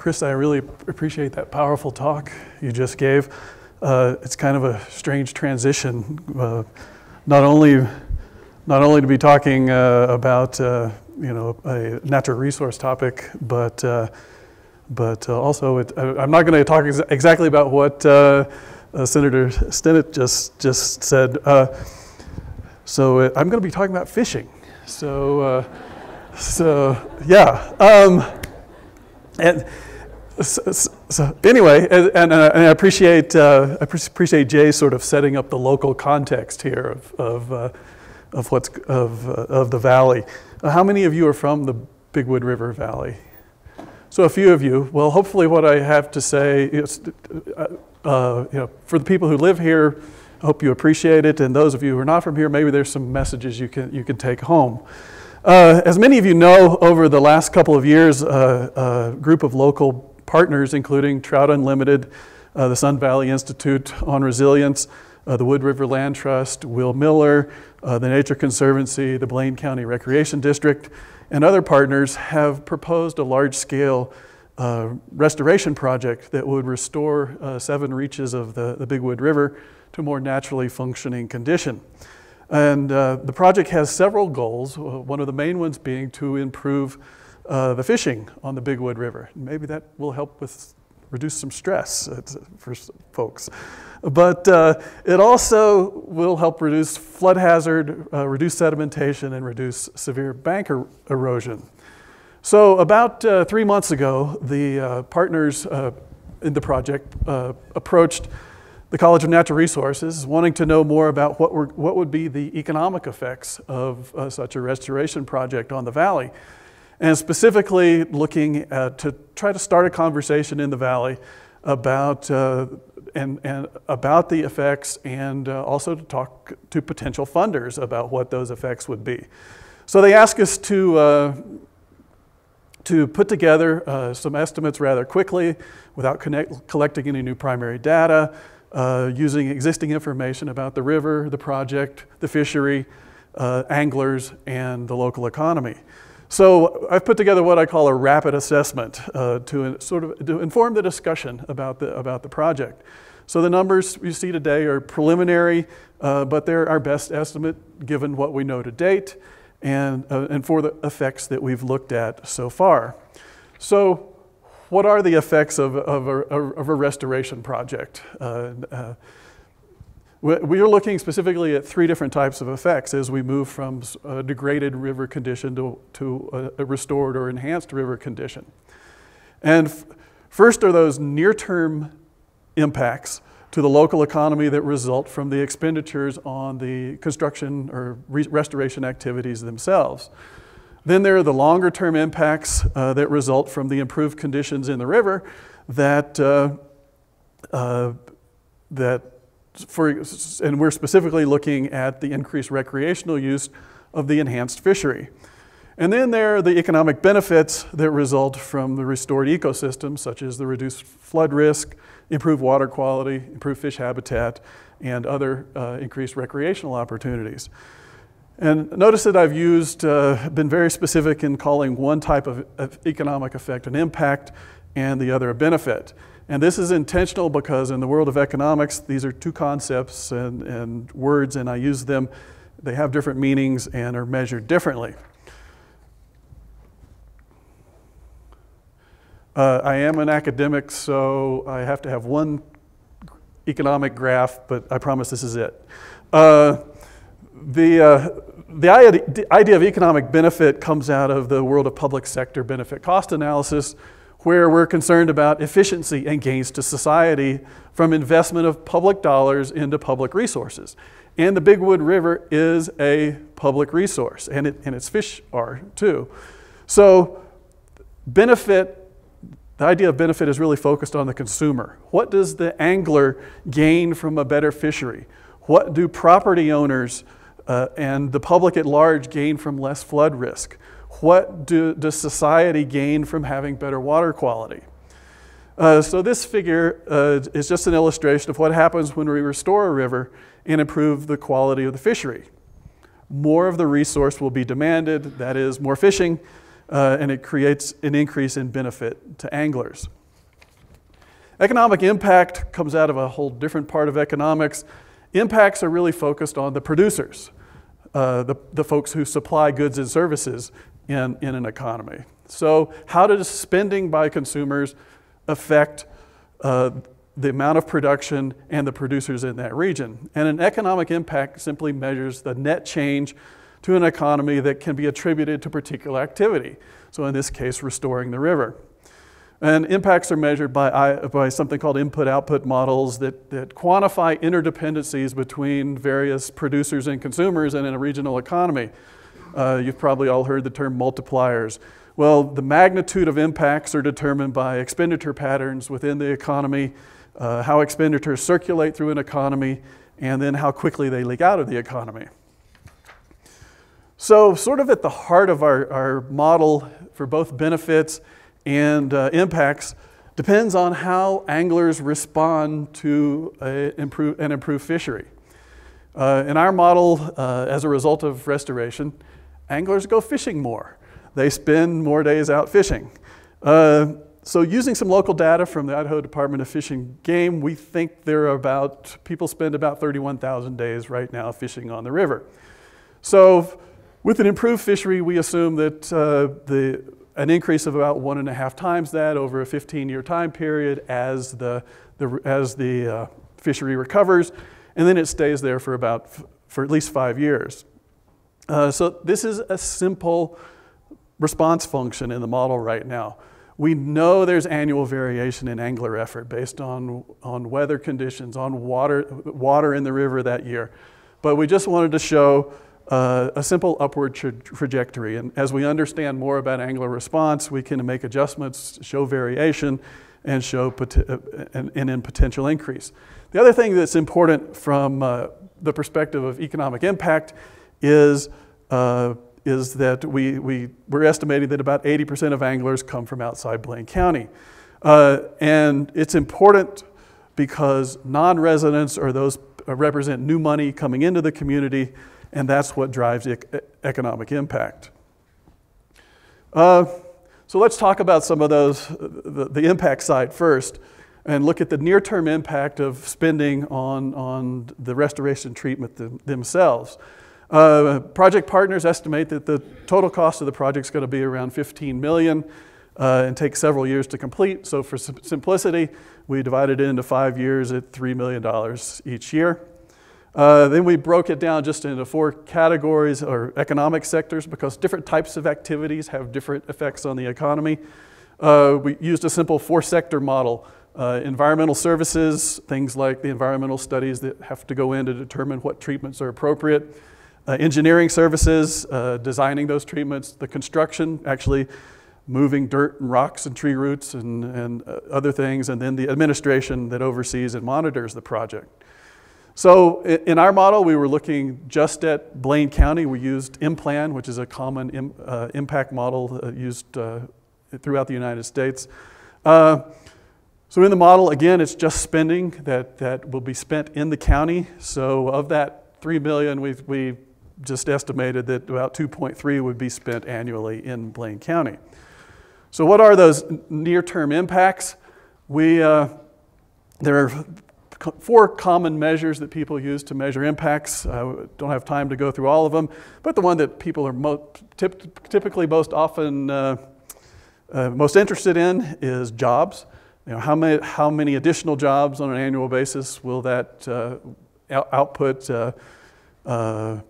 Chris, I really appreciate that powerful talk you just gave. Uh, it's kind of a strange transition, uh, not only not only to be talking uh, about uh, you know a natural resource topic, but uh, but uh, also it, I, am not going to talk ex- exactly about what Senator Stennett just just said. so I'm going to be talking about fishing. So so yeah. Um, and so, so, anyway, and, and, uh, and I appreciate uh, I appreciate Jay sort of setting up the local context here of of, uh, of what's of uh, of the valley. Uh, how many of you are from the Bigwood River Valley? So a few of you. Well, hopefully, what I have to say is, uh, you know, for the people who live here, I hope you appreciate it, and those of you who are not from here, maybe there's some messages you can you can take home. As many of you know, over the last couple of years, a group of local partners, including Trout Unlimited, uh, the Sun Valley Institute on Resilience, uh, the Wood River Land Trust, Will Miller, uh, the Nature Conservancy, the Blaine County Recreation District, and other partners have proposed a large scale uh, restoration project that would restore seven reaches of the, the Big Wood River to more naturally functioning condition. And uh, the project has several goals, uh, one of the main ones being to improve uh, the fishing on the Big Wood River. Maybe that will help with reduce some stress uh, for folks. But uh, it also will help reduce flood hazard, uh, reduce sedimentation, and reduce severe bank er erosion. So about three months ago, the partners in the project approached the College of Natural Resources, wanting to know more about what, were, what would be the economic effects of uh, such a restoration project on the valley. And specifically looking at, to try to start a conversation in the valley about, uh, and, and about the effects and uh, also to talk to potential funders about what those effects would be. So they asked us to, uh, to put together uh, some estimates rather quickly without connect, collecting any new primary data, uh, using existing information about the river, the project, the fishery, uh, anglers, and the local economy. So I've put together what I call a rapid assessment uh, to sort of to inform the discussion about the, about the project. So the numbers you see today are preliminary, uh, but they're our best estimate given what we know to date and, uh, and for the effects that we've looked at so far. So what are the effects of, of, a, of a restoration project? We are looking specifically at three different types of effects as we move from a degraded river condition to, to a, restored or enhanced river condition. And first are those near term impacts to the local economy that result from the expenditures on the construction or re restoration activities themselves. Then there are the longer term impacts uh, that result from the improved conditions in the river that, uh, uh, that for, and we're specifically looking at the increased recreational use of the enhanced fishery. And then there are the economic benefits that result from the restored ecosystem, such as the reduced flood risk, improved water quality, improved fish habitat, and other uh, increased recreational opportunities. And notice that I've used, uh, been very specific in calling one type of, of, economic effect an impact and the other a benefit. And this is intentional because in the world of economics, these are two concepts and, and words, and I use them. They have different meanings and are measured differently. Uh, I am an academic, so I have to have one economic graph, but I promise this is it. Uh, the, uh, the idea of economic benefit comes out of the world of public sector benefit cost analysis, where we're concerned about efficiency and gains to society from investment of public dollars into public resources. And the Big Wood River is a public resource, and, it, and its fish are too. So, benefit, the idea of benefit is really focused on the consumer. What does the angler gain from a better fishery? What do property owners uh, and the public at large gain from less flood risk? What do, does society gain from having better water quality? Uh, so this figure uh, is just an illustration of what happens when we restore a river and improve the quality of the fishery. More of the resource will be demanded, that is, more fishing, uh, and it creates an increase in benefit to anglers. Economic impact comes out of a whole different part of economics. Impacts are really focused on the producers, uh, the, the folks who supply goods and services in, in an economy. So, how does spending by consumers affect uh, the amount of production and the producers in that region? And an economic impact simply measures the net change to an economy that can be attributed to particular activity. So, in this case, restoring the river. And impacts are measured by, by something called input output models that, that quantify interdependencies between various producers and consumers and in a regional economy. Uh, you've probably all heard the term multipliers. Well, the magnitude of impacts are determined by expenditure patterns within the economy, uh, how expenditures circulate through an economy, and then how quickly they leak out of the economy. So, sort of at the heart of our, our model for both benefits and uh, impacts depends on how anglers respond to improve, an improved fishery. Uh, in our model, uh, as a result of restoration, anglers go fishing more. They spend more days out fishing. Uh, so using some local data from the Idaho Department of Fish and Game, we think there are about, people spend about 31,000 days right now fishing on the river. So with an improved fishery, we assume that uh, the an increase of about one and a half times that over a 15-year time period as the, the as the uh, fishery recovers, and then it stays there for about for at least five years. Uh, so this is a simple response function in the model right now. We know there's annual variation in angler effort based on, on weather conditions, on water, water in the river that year. But we just wanted to show uh, a simple upward tra trajectory. And as we understand more about angler response, we can make adjustments, show variation, and show uh, and, and in potential increase. The other thing that's important from uh, the perspective of economic impact is, uh, is that we, we, we're estimating that about 80% of anglers come from outside Blaine County. Uh, and it's important because non-residents or those uh, represent new money coming into the community and that's what drives economic impact. Uh, so let's talk about some of those, the, the impact side first, and look at the near term impact of spending on, on the restoration treatment themselves. Uh, project partners estimate that the total cost of the project is going to be around 15 million uh, and take several years to complete. So for simplicity, we divided it into five years at $3 million each year. Uh, then we broke it down just into four categories or economic sectors because different types of activities have different effects on the economy. Uh, we used a simple four sector model. Uh, environmental services, things like the environmental studies that have to go in to determine what treatments are appropriate. Uh, engineering services, uh, designing those treatments. The construction, actually moving dirt and rocks and tree roots and, and uh, other things. And then the administration that oversees and monitors the project. So in our model, we were looking just at Blaine County. We used IMPLAN, which is a common Im, uh, impact model uh, used uh, throughout the United States. So in the model, again, it's just spending that, that will be spent in the county. So of that 3 million, we we just estimated that about 2.3 would be spent annually in Blaine County. So what are those near-term impacts? We, uh, there are four common measures that people use to measure impacts. I don't have time to go through all of them, but the one that people are mo- typ- typically most often uh, uh, most interested in is jobs. You know, how many, how many additional jobs on an annual basis will that uh, out- output uh, uh,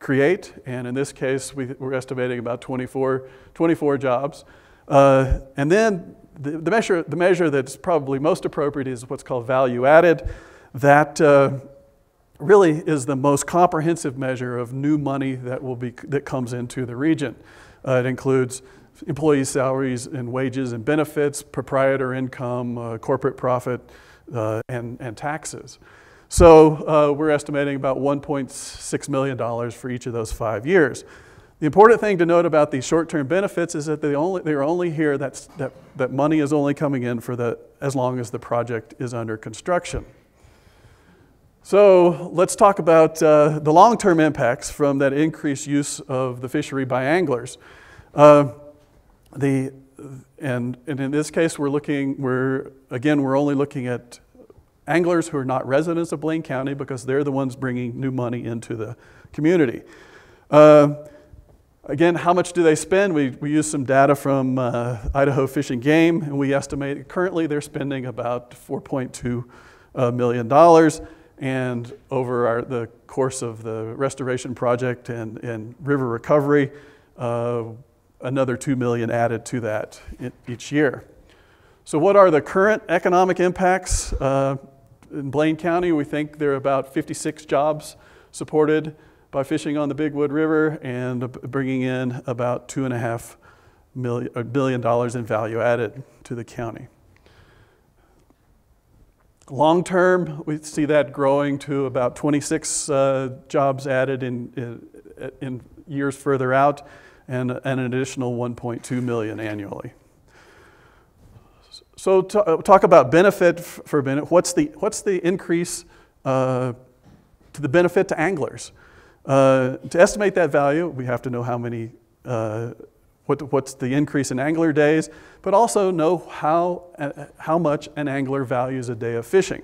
create? And in this case, we, are estimating about 24, 24 jobs. Uh, and then the, the, measure, the measure that's probably most appropriate is what's called value added. That uh, really is the most comprehensive measure of new money that, will be, that comes into the region. Uh, it includes employee salaries and wages and benefits, proprietor income, uh, corporate profit, uh, and, and taxes. So uh, we're estimating about $1.6 million for each of those five years. The important thing to note about these short-term benefits is that they, only, they are only here, that's, that, that money is only coming in for the, as long as the project is under construction. So let's talk about uh, the long-term impacts from that increased use of the fishery by anglers. Uh, the, and, and in this case, we're looking, we're, again, we're only looking at anglers who are not residents of Blaine County because they're the ones bringing new money into the community. Uh, again, how much do they spend? We, we use some data from uh, Idaho Fish and Game, and we estimate currently they're spending about $4.2 uh, million. And over our, the course of the restoration project and, and river recovery, uh, another 2 million added to that each year. So what are the current economic impacts? Uh, in Blaine County, we think there are about 56 jobs supported by fishing on the Big Wood River and bringing in about two and a half million, billion dollars in value added to the county. Long term, we see that growing to about 26 uh, jobs added in, in, in, years further out and, and an additional 1.2 million annually. So uh, talk about benefit for a minute. What's the, what's the increase uh, to the benefit to anglers? Uh, to estimate that value, we have to know how many, uh, what, what's the increase in angler days, but also know how, uh, how much an angler values a day of fishing.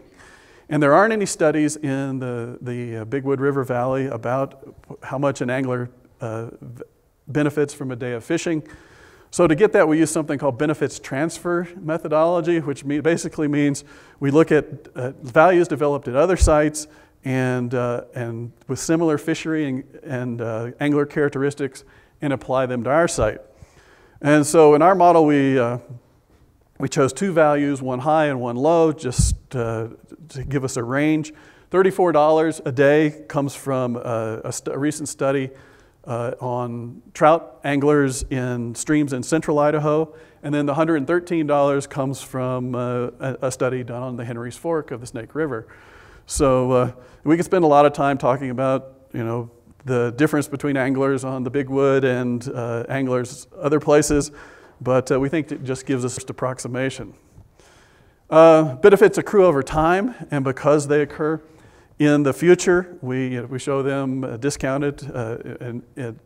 And there aren't any studies in the, the uh, Big Wood River Valley about how much an angler benefits from a day of fishing. So to get that, we use something called benefits transfer methodology, which basically means we look at uh, values developed at other sites and, uh, and with similar fishery and, and uh, angler characteristics and apply them to our site. And so in our model, we, uh, we chose two values, one high and one low, just uh, to give us a range. $34 a day comes from uh, a, a, a recent study uh, on trout anglers in streams in central Idaho. And then the $113 comes from uh, a, study done on the Henry's Fork of the Snake River. So uh, we could spend a lot of time talking about, you know, the difference between anglers on the Big Wood and uh, anglers other places, but uh, we think it just gives us just approximation. Uh, benefits accrue over time, and because they occur, in the future, we, we show them discounted uh, in,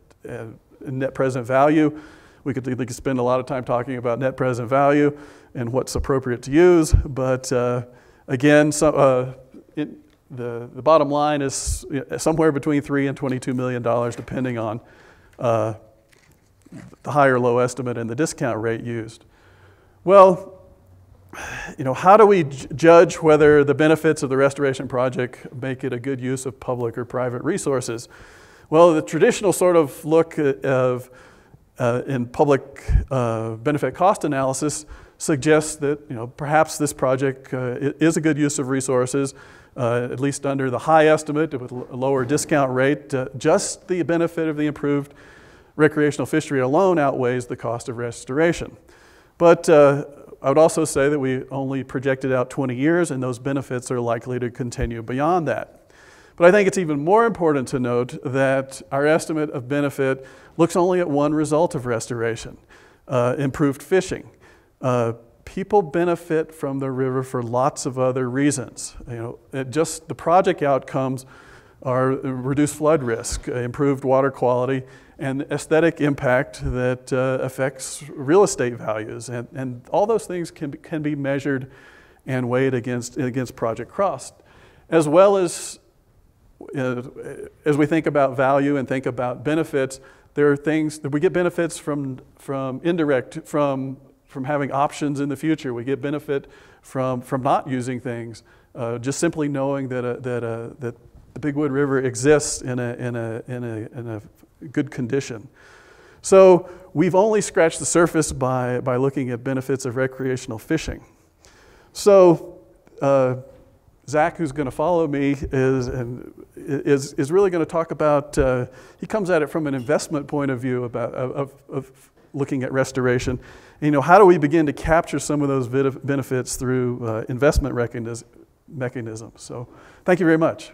net present value. We could, we could spend a lot of time talking about net present value and what's appropriate to use, but uh, again, so, uh, the, the bottom line is somewhere between 3 and 22 million dollars, depending on uh, the high or low estimate and the discount rate used. Well, you know, how do we judge whether the benefits of the restoration project make it a good use of public or private resources? Well, the traditional sort of look of uh, in public uh, benefit cost analysis suggests that you know perhaps this project uh, is a good use of resources, uh, at least under the high estimate with a lower discount rate. Uh, just the benefit of the improved recreational fishery alone outweighs the cost of restoration. But uh, I would also say that we only projected out 20 years, and those benefits are likely to continue beyond that. But I think it's even more important to note that our estimate of benefit looks only at one result of restoration uh, improved fishing. Uh, people benefit from the river for lots of other reasons. You know, just the project outcomes are reduced flood risk, improved water quality, and aesthetic impact that uh, affects real estate values. And, and all those things can be, can be measured and weighed against, against project cost. As well as, uh, as we think about value and think about benefits, there are things that we get benefits from, from indirect, from, from having options in the future. We get benefit from, from not using things. Uh, just simply knowing that, uh, that, uh, that the Big Wood River exists in a, in a, in a, in a good condition. So we've only scratched the surface by, by looking at benefits of recreational fishing. So uh, Zach, who's going to follow me, is, is, is really going to talk about, uh, he comes at it from an investment point of view about, of, of looking at restoration. And, you know, how do we begin to capture some of those benefits through uh, investment mechanisms? So thank you very much.